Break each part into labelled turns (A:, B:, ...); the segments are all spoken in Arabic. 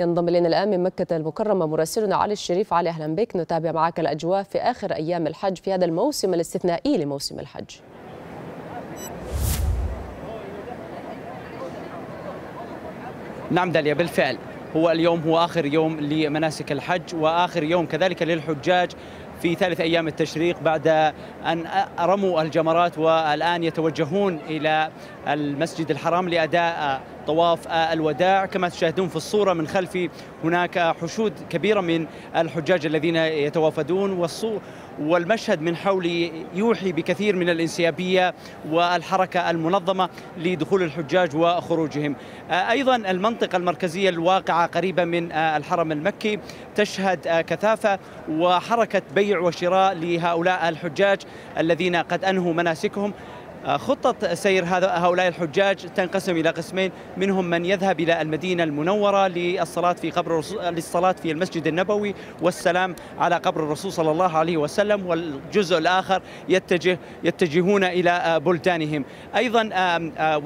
A: ينضم إلينا الآن من مكة المكرمة مراسلنا علي الشريف. علي أهلا بك. نتابع معك الأجواء في آخر أيام الحج في هذا الموسم الاستثنائي لموسم الحج.
B: نعم داليا بالفعل. هو اليوم هو آخر يوم لمناسك الحج وآخر يوم كذلك للحجاج. في ثالث أيام التشريق بعد أن رموا الجمرات والآن يتوجهون إلى المسجد الحرام لأداء طواف الوداع. كما تشاهدون في الصورة من خلفي هناك حشود كبيرة من الحجاج الذين يتوافدون. والمشهد من حولي يوحي بكثير من الانسيابية والحركة المنظمة لدخول الحجاج وخروجهم. أيضا المنطقة المركزية الواقعة قريبة من الحرم المكي تشهد كثافة وحركة بيع وشراء لهؤلاء الحجاج الذين قد أنهوا مناسكهم. خطة سير هؤلاء الحجاج تنقسم إلى قسمين منهم من يذهب إلى المدينة المنورة للصلاة في قبر للصلاة في المسجد النبوي والسلام على قبر الرسول صلى الله عليه وسلم والجزء الآخر يتجه يتجهون إلى بلدانهم. أيضا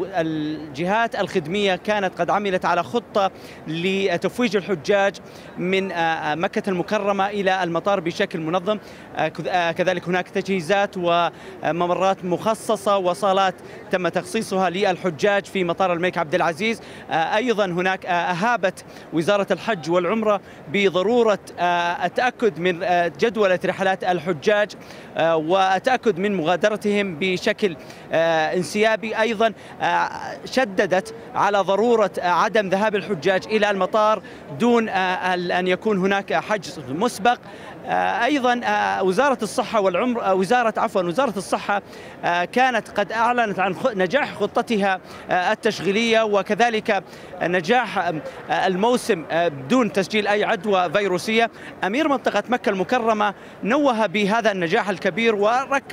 B: الجهات الخدمية كانت قد عملت على خطة لتفويج الحجاج من مكة المكرمة إلى المطار بشكل منظم. كذلك هناك تجهيزات وممرات مخصصة وصالات تم تخصيصها للحجاج في مطار الملك عبد العزيز. أيضا هناك أهابت وزارة الحج والعمرة بضرورة التأكد من جدوله رحلات الحجاج والتاكد من مغادرتهم بشكل انسيابي. أيضا شددت على ضرورة عدم ذهاب الحجاج إلى المطار دون أن يكون هناك حجز مسبق. أيضا وزارة الصحة والعمر وزارة عفوا وزارة الصحة كانت قد أعلنت عن نجاح خطتها التشغيلية وكذلك نجاح الموسم بدون تسجيل أي عدوى فيروسية. أمير منطقة مكة المكرمة نوه بهذا النجاح الكبير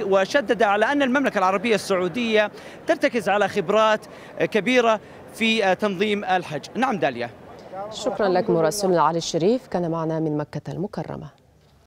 B: وشدد على أن المملكة العربية السعودية ترتكز على خبرات كبيرة في تنظيم الحج. نعم داليا.
A: شكرا لك مراسلنا علي الشريف. كان معنا من مكة المكرمة.